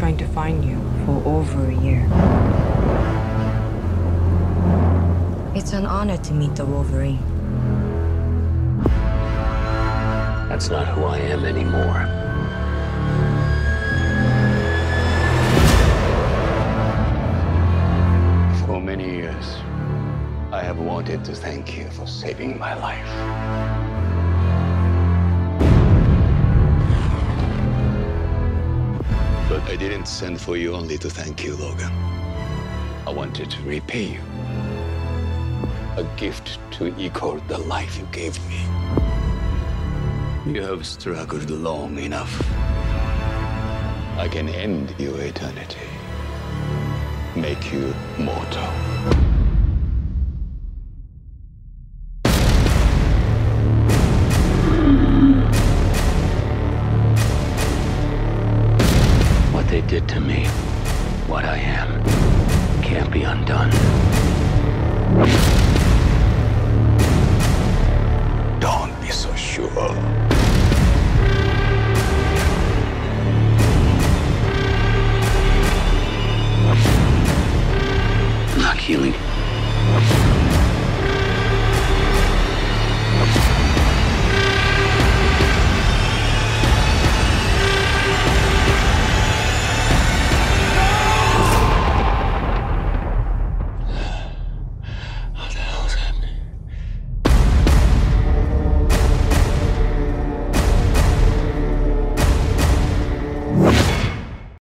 find you for over a year. It's an honor to meet the Wolverine. That's not who I am anymore. For many years, I have wanted to thank you for saving my life. But I didn't send for you only to thank you, Logan. I wanted to repay you. A gift to equal the life you gave me. You have struggled long enough. I can end your eternity. Make you mortal. They did to me, what I am, can't be undone. Don't be so sure. Not healing.